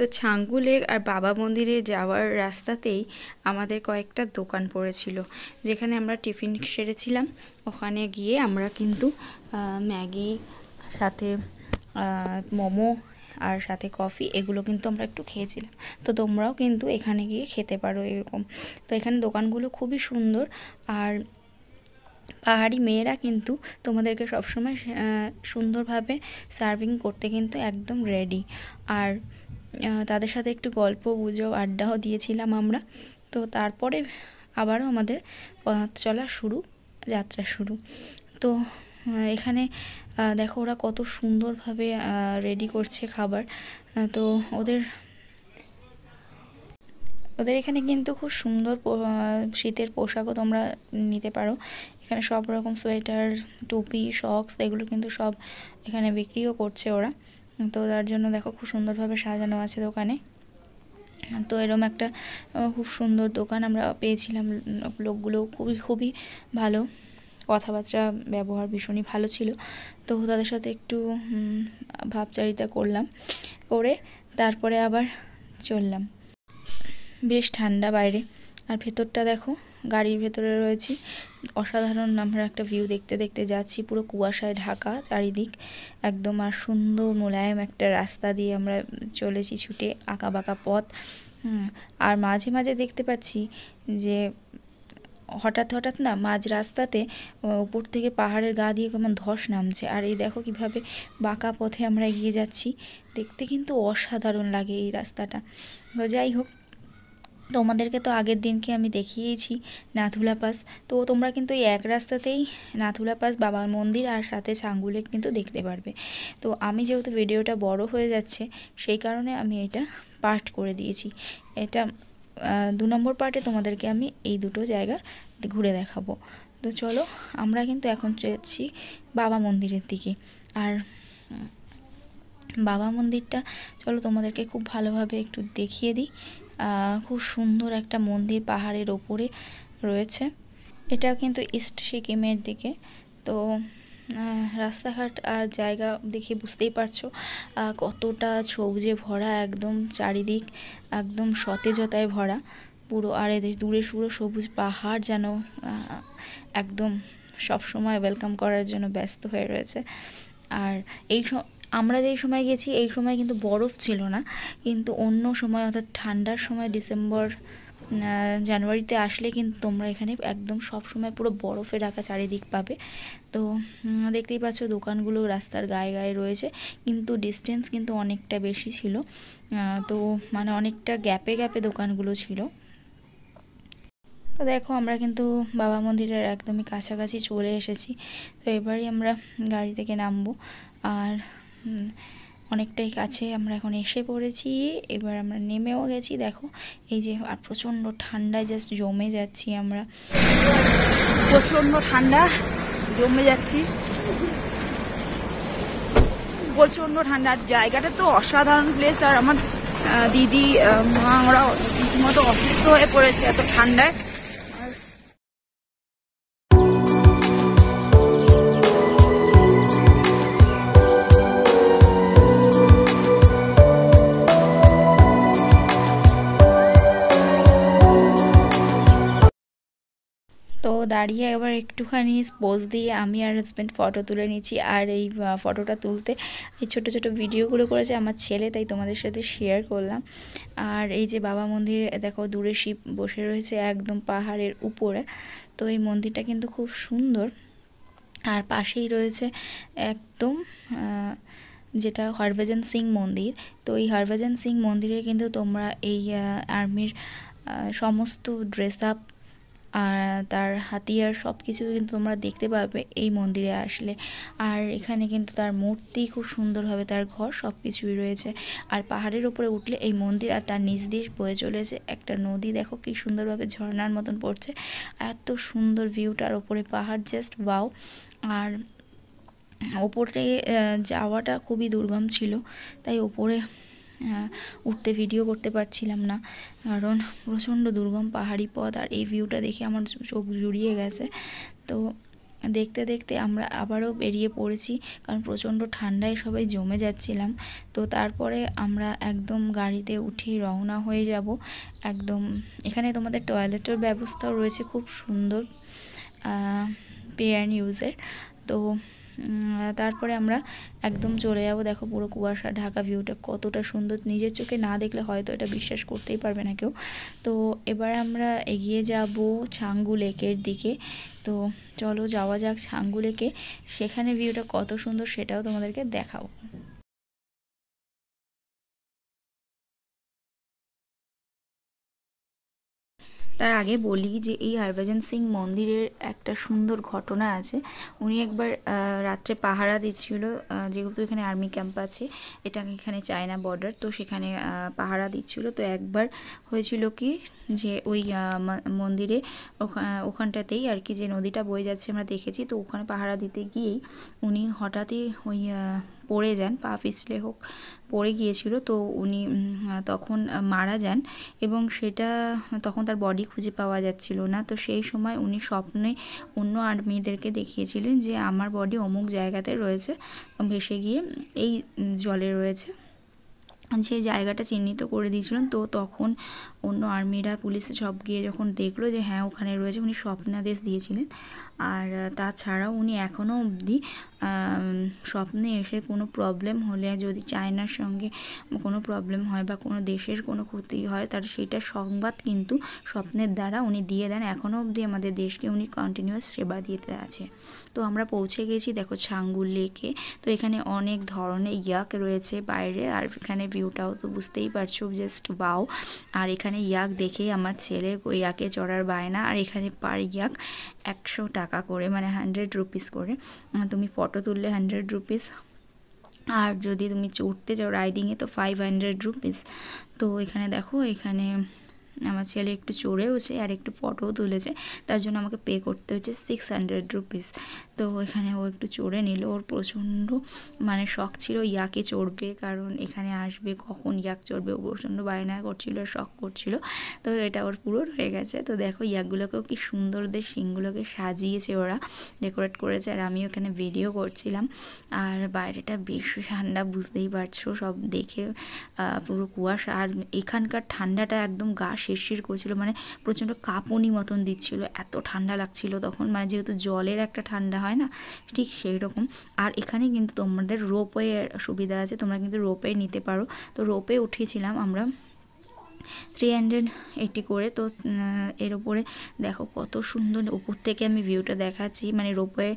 তো ছাঙ্গু লেক আর বাবা মন্দিরে যাওয়ার রাস্তাতেই আমাদের কয়েকটা দোকান পড়েছিল। যেখানে আমরা টিফিন সেরেছিলাম। ওখানে গিয়ে আমরা কিন্তু ম্যাগি, সাথে মোমো আর সাথে কফি এগুলো কিন্তু আমরা একটু খেয়েছিলাম। তো তোমরাও কিন্তু এখানে গিয়ে খেতে পারো এরকম। তো এখানে দোকানগুলো খুবই সুন্দর আর পাহাড়ি মেয়েরা কিন্তু তোমাদেরকে সবসময় সুন্দরভাবে সার্ভিং করতে কিন্তু একদম রেডি। আর তাদের সাথে একটু গল্প, গুজব, আড্ডাও দিয়েছিলাম আমরা। তো তারপরে আবারও আমাদের পথ চলা শুরু, যাত্রা শুরু। তো এখানে দেখো ওরা কত সুন্দরভাবে রেডি করছে খাবার। তো ওদের ওদের এখানে কিন্তু খুব সুন্দর শীতের পোশাকও তোমরা নিতে পারো। এখানে সব রকম সোয়েটার, টুপি সক্স এগুলো কিন্তু সব এখানে বিক্রিও করছে ওরা। তো তার জন্য দেখো খুব সুন্দরভাবে সাজানো আছে দোকানে। তো এরম একটা খুব সুন্দর দোকান আমরা পেয়েছিলাম। লোকগুলো খুবই খুবই ভালো। কথাবার্তা ব্যবহার ভীষণই ভালো ছিল। তো তাদের সাথে একটু ভাবচারিতা করলাম। করে তারপরে আবার চললাম। বেশ ঠান্ডা বাইরে। আর ভেতরটা দেখো, গাড়ির ভেতরে রয়েছি। অসাধারণ আমরা একটা ভিউ দেখতে দেখতে যাচ্ছি পুরো কুয়াশায় ঢাকা চারিদিক। একদম আর সুন্দর মোলায়েম একটা রাস্তা দিয়ে আমরা চলেছি ছুটে আঁকা বাঁকা পথ আর মাঝে মাঝে দেখতে পাচ্ছি যে হঠাৎ হঠাৎ না মাঝ রাস্তাতে উপর থেকে পাহাড়ের গা দিয়ে কেমন ধস নামছে। আর এই দেখো কীভাবে বাঁকা পথে আমরা এগিয়ে যাচ্ছি। দেখতে কিন্তু অসাধারণ লাগে এই রাস্তাটা। তো যাই হোক তোমাদেরকে তো আগের দিনকে আমি দেখিয়েছি নাথুলা পাস। তো তোমরা কিন্তু এই এক রাস্তাতেই নাথুলা পাস, বাবার মন্দির আর সাথে ছাঙ্গুলে কিন্তু দেখতে পারবে। তো আমি যেহেতু ভিডিওটা বড় হয়ে যাচ্ছে, সেই কারণে আমি এটা পার্ট করে দিয়েছি। এটা দু নম্বর পার্টে তোমাদেরকে আমি এই দুটো জায়গা ঘুরে দেখাবো। তো চলো, আমরা কিন্তু এখন যাচ্ছি বাবা মন্দিরের দিকে। আর, বাবা মন্দিরটা, চলো তোমাদেরকে খুব ভালোভাবে একটু দেখিয়ে দিই। খুব সুন্দর একটা মন্দির পাহাড়ের ওপরে রয়েছে। এটা কিন্তু ইস্ট সিকিমের দিকে। তো রাস্তাঘাট আর জায়গা দেখে বুঝতেই পারছ কতটা সবুজে ভরা, একদম চারিদিক একদম সতেজতায় ভরা। পুরো, আর এদের দূরে পুরো সবুজ পাহাড় যেন একদম সবসময় ওয়েলকাম করার জন্য ব্যস্ত হয়ে রয়েছে। আর এই আমরা যেই সময় গেছি, এই সময় কিন্তু বরফ ছিল না। কিন্তু অন্য সময়, অর্থাৎ ঠান্ডার সময় ডিসেম্বর জানুয়ারিতে আসলে কিন্তু তোমরা এখানে একদম সব সময় পুরো বরফে ঢাকা চারিদিক পাবে। তো দেখতেই পাচ্ছ দোকানগুলো রাস্তার গায়ে গায়ে রয়েছে, কিন্তু ডিস্টেন্স কিন্তু অনেকটা বেশি ছিল। তো মানে অনেকটা গ্যাপে গ্যাপে দোকানগুলো ছিল। তো দেখো আমরা কিন্তু বাবা মন্দিরের একদমই কাছাকাছি চলে এসেছি। তো এবারই আমরা গাড়ি থেকে নামবো। আর অনেকটাই কাছে আমরা এখন এসে পড়েছি। এবার আমরা নেমেও গেছি, দেখো, এই যে আর প্রচণ্ড ঠান্ডায় জাস্ট জমে যাচ্ছি আমরা। প্রচণ্ড ঠান্ডা, জমে যাচ্ছি। প্রচণ্ড ঠান্ডা আর জায়গাটা তো অসাধারণ প্লেস আর আমার দিদি মা, ওরা রীতিমতো অসুস্থ হয়ে পড়েছে এত ঠান্ডায়। দাঁড়িয়ে একবার একটুখানি পোজ দিয়ে আমি আর হাজব্যান্ড ফটো তুলে নিচ্ছি। আর এই ফটোটা তুলতে এই ছোট ছোট ভিডিওগুলো করেছে আমার ছেলে, তাই তোমাদের সাথে শেয়ার করলাম। আর এই যে বাবা মন্দির, দেখো দূরে শিব বসে রয়েছে একদম পাহাড়ের উপরে। তো এই মন্দিরটা কিন্তু খুব সুন্দর। আর পাশেই রয়েছে একদম যেটা হরভজন সিং মন্দির। তো এই হরভজন সিং মন্দিরে কিন্তু তোমরা এই আর্মির সমস্ত ড্রেস আপ আর তার হাতিয়ার সব কিছু কিন্তু তোমরা দেখতে পাবে এই মন্দিরে আসলে। আর এখানে কিন্তু তার মূর্তি খুব সুন্দরভাবে তার ঘর সব কিছুই রয়েছে। আর পাহাড়ের উপরে উঠলে এই মন্দির আর তার নিচ দিয়ে বয়ে চলেছে। একটা নদী দেখো কি সুন্দরভাবে ঝর্ণার মতন পড়ছে। এত সুন্দর ভিউটার ওপরে পাহাড়, জাস্ট বাও আর ওপরে যাওয়াটা খুবই দুর্গম ছিল। তাই ওপরে উঠতে ভিডিও করতে পারছিলাম না। কারণ প্রচণ্ড দুর্গম পাহাড়ি পথ আর এই ভিউটা দেখে আমার চোখ জুড়িয়ে গেছে। তো দেখতে দেখতে আমরা আবারও বেরিয়ে পড়েছি, কারণ প্রচণ্ড ঠান্ডায় সবাই জমে যাচ্ছিলাম। তো তারপরে আমরা একদম গাড়িতে উঠে রওনা হয়ে যাব। একদম এখানে তোমাদের টয়লেটের ব্যবস্থাও রয়েছে খুব সুন্দর পে অ্যান্ড ইউজের তো তারপরে আমরা একদম চলে যাব। দেখো পুরো কুয়াশা, ঢাকা ভিউটা কতটা সুন্দর। নিজের চোখে না দেখলে হয়তো এটা বিশ্বাস করতেই পারবে না কেউ। তো এবার আমরা এগিয়ে যাব ছাঙ্গু লেকের দিকে। তো চলো যাওয়া যাক ছাঙ্গু লেকে। সেখানে ভিউটা কত সুন্দর সেটাও তোমাদেরকে দেখাবো। তার আগে বলি যে এই হরভজন সিং মন্দিরের একটা সুন্দর ঘটনা আছে। উনি একবার রাত্রে পাহারা দিচ্ছিল যেহেতু এখানে আর্মি ক্যাম্প আছে এটা এখানে চায়না বর্ডার, তো সেখানে পাহারা দিচ্ছিল। তো একবার হয়েছিল কি যে ওই মন্দিরে ওখা- ওখানটাতেই আর কি যে নদীটা বয়ে যাচ্ছে আমরা দেখেছি। তো ওখানে পাহারা দিতে গিয়েই উনি হঠাৎই ওই পড়ে যান, পা পিছলে হোক, পড়ে গিয়েছিল। তো উনি তখন মারা যান এবং সেটা, তখন তার বডি খুঁজে পাওয়া যাচ্ছিল না। তো সেই সময় উনি স্বপ্নে অন্য আর্মিদেরকে দেখিয়েছিলেন যে, আমার বডি অমুক জায়গাতে রয়েছে, ভেসে গিয়ে এই জলে রয়েছে। যে জায়গাটা চিহ্নিত করে দিয়েছিলেন। তো তখন অন্য আর্মিরা, পুলিশ সব গিয়ে যখন দেখল যে হ্যাঁ ওখানে রয়েছে, উনি স্বপ্নাদেশ দিয়েছিলেন। আর তাছাড়াও উনি এখনও অবধি স্বপ্নে এসে কোনো প্রবলেম হলে, যদি চায়নার সঙ্গে কোনো প্রবলেম হয় বা কোনো দেশের কোনো ক্ষতি হয় তার সেটা সংবাদ কিন্তু স্বপ্নের দ্বারা উনি দিয়ে দেন। এখনও অবধি আমাদের দেশকে উনি কন্টিনিউয়াস সেবা দিতে আছে। তো আমরা পৌঁছে গেছি, দেখো, ছাঙ্গুল লেকে। তো এখানে অনেক ধরনের ইয়াক রয়েছে বাইরে, আর এখানে ভিউটাও তো বুঝতেই পারছ জাস্ট বাও আর এখানে ইয়াক দেখে আমার ছেলে ইয়াকে চড়ার বায়না, আর এখানে পার ইয়াক একশো টাকা করে মানে হান্ড্রেড রুপিস করে। তুমি ফটো তুললে হান্ড্রেড রুপিস আর যদি তুমি চড়তে যাও রাইডিংয়ে তো ফাইভ হান্ড্রেড রুপিস তো এখানে দেখো, এখানে আমার ছেলে একটু চড়েওছে আর একটু ফটোও তুলেছে। তার জন্য আমাকে পে করতে হচ্ছে সিক্স হান্ড্রেড রুপিস তো এখানে ও একটু চড়ে নিল। ওর প্রচণ্ড মানে শখ ছিল ইয়াকে চড়বে, কারণ এখানে আসবে কখন ইয়াক চড়বে। ও প্রচণ্ড বায়না করছিল, শখ করছিল। তো এটা ওর পুরো হয়ে গেছে। তো দেখো ইয়াকগুলোকেও কি সুন্দর ওদের শিংগুলোকে সাজিয়েছে ওরা ডেকোরেট করেছে। আর আমি ওখানে ভিডিও করছিলাম। আর বাইরেটা বেশ ঠান্ডা, বুঝতেই পারছ। সব দেখে পুরো কুয়াশা। আর এখানকার ঠান্ডাটা একদম গা শিরশির করছিল মানে প্রচণ্ড কাঁপুনি মতন দিচ্ছিল, এত ঠান্ডা লাগছিল তখন মানে যেহেতু জলের একটা ঠান্ডা হয় না, ঠিক সেই রকম আর এখানে কিন্তু তোমাদের রোপওয়ে সুবিধা আছে, তোমরা কিন্তু রোপওয়ে নিতে পারো। তো রোপে উঠেছিলাম আমরা থ্রি হান্ড্রেড এইটি করে। তো এর ওপরে দেখো কত সুন্দর উপর থেকে আমি ভিউটা দেখাচ্ছি। মানে রোপওয়ে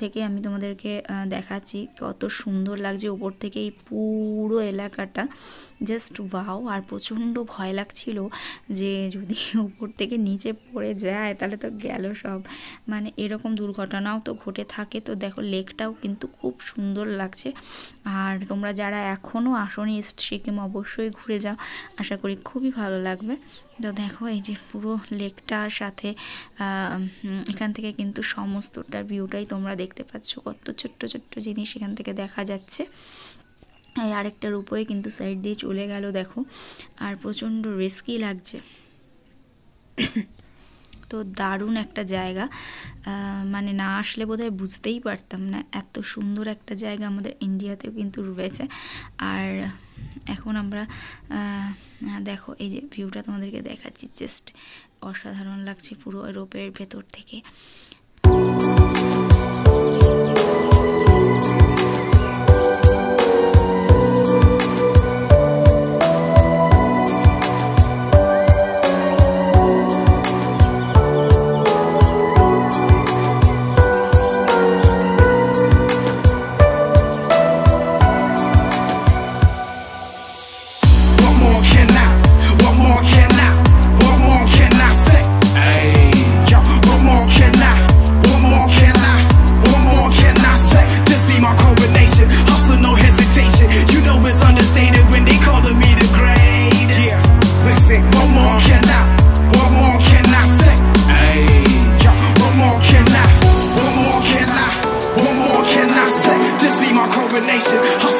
থেকে আমি তোমাদেরকে দেখাচ্ছি কত সুন্দর লাগছে উপর থেকে এই পুরো এলাকাটা। জাস্ট ওয়াও আর প্রচণ্ড ভয় লাগছিল যে যদি উপর থেকে নিচে পড়ে যায় তাহলে তো গেল সব। মানে এরকম দুর্ঘটনাও তো ঘটে থাকে। তো দেখো লেকটাও কিন্তু খুব সুন্দর লাগছে। আর তোমরা যারা এখনও আসনি ইস্ট সিকিম অবশ্যই ঘুরে যাও। আশা করি খুবই ভালো লাগবে। তো দেখো, এই যে পুরো লেকটার সাথে এখান থেকে কিন্তু সমস্তটার ভিউটাই তোমরা দেখতে পাচ্ছ। কত ছোট্ট ছোট্ট জিনিস এখান থেকে দেখা যাচ্ছে। এই আরেকটার উপরে কিন্তু সাইড দিয়ে চলে গেল, দেখো। আর প্রচণ্ড রিস্কি লাগছে। তো দারুণ একটা জায়গা। মানে না আসলে বোধহয় বুঝতেই পারতাম না। এত সুন্দর একটা জায়গা আমাদের ইন্ডিয়াতেও কিন্তু রয়েছে। আর এখন আমরা দেখো, এই যে ভিউটা তোমাদেরকে দেখাচ্ছি জাস্ট অসাধারণ লাগছে পুরো রোপের ভেতর থেকে। Nation.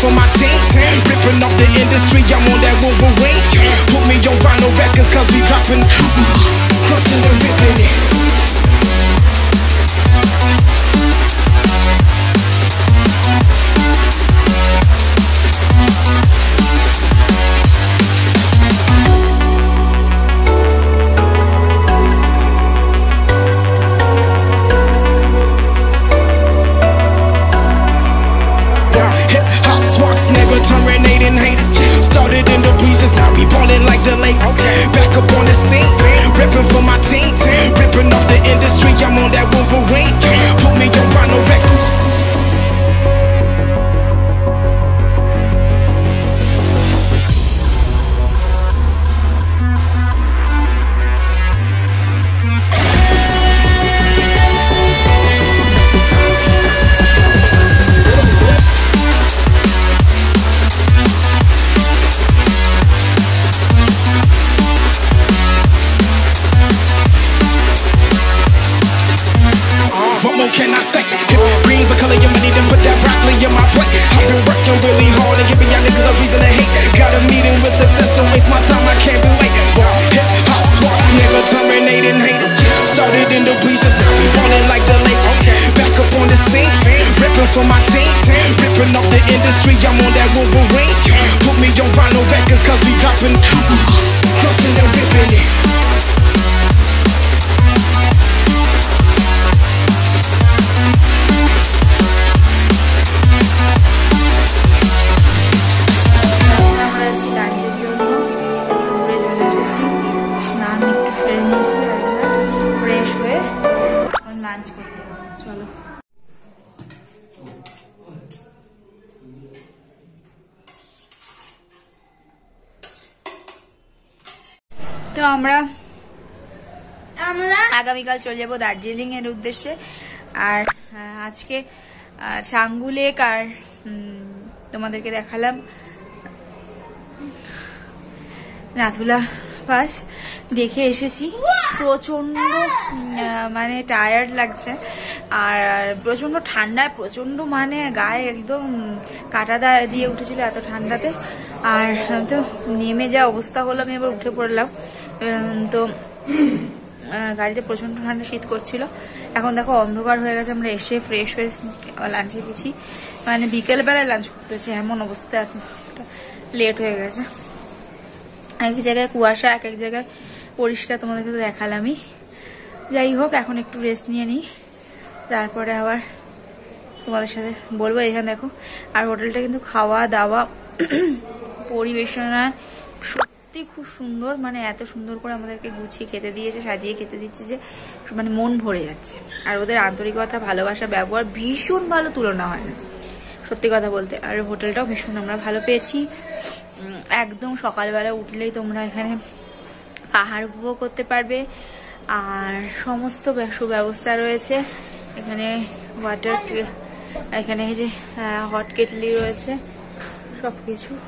For my team, ripping off the industry. I'm on that Wolverine. Put me on vinyl records, cause we dropping, y'all niggas a reason to hate. Got a meeting with success, don't waste my time, I can't be late. Well, hip hop swats, never terminating haters. Started in the bleachers, now we ballin' like the Lakers. Back up on the scene, ripping for my team, ripping off the industry. I'm on that Wolverine. Put me on vinyl records, cause we dropping, crushing and ripping it. আগামীকাল চলে যাব দার্জিলিং এর উদ্দেশ্যে। আর আজকে Changu lake আর তোমাদেরকে দেখালাম Nathula pass দেখে এসেছি। প্রচণ্ড মানে টায়ার্ড লাগছে। আর প্রচণ্ড ঠান্ডায় প্রচণ্ড মানে গায়ে একদম কাটা দিয়ে উঠেছিল এত ঠান্ডাতে। আর, তো নেমে যা অবস্থা হলো, আমি এবার উঠে পড়লাম। তো গাড়িতে প্রচণ্ড ঠান্ডা শীত করছিল। এখন দেখো অন্ধকার হয়ে গেছে, আমরা এসে ফ্রেশ হয়ে লাঞ্চে গেছি। মানে বিকেল বেলায় লাঞ্চ করতেছি, এমন অবস্থা এখন। লেট হয়ে গেছে। এক জায়গায় কুয়াশা, এক এক জায়গায় পরিষ্কার তোমাদেরকে তো দেখালামই। যাই হোক, এখন একটু রেস্ট নিয়ে নিই। তারপরে আবার তোমাদের সাথে বলব, এখানে দেখো, আর হোটেলটা কিন্তু খাওয়া দাওয়া পরিবেশনা সত্যি খুব সুন্দর মানে এত সুন্দর করে আমাদেরকে গুছিয়ে খেতে দিয়েছে, সাজিয়ে খেতে দিচ্ছে যে মানে মন ভরে যাচ্ছে। আর ওদের আন্তরিকতা, ভালোবাসা, ব্যবহার ভীষণ ভালো তুলনা হয় না। সত্যি কথা বলতে, আর হোটেলটাও ভীষণ আমরা ভালো পেয়েছি। একদম সকালবেলা উঠলেই তোমরা এখানে পাহাড় উপভোগ করতে পারবে। আর সমস্ত ব্য- সুব্যবস্থা রয়েছে। এখানে ওয়াটার এখানে যে হট কেটলি রয়েছে। সব কিছু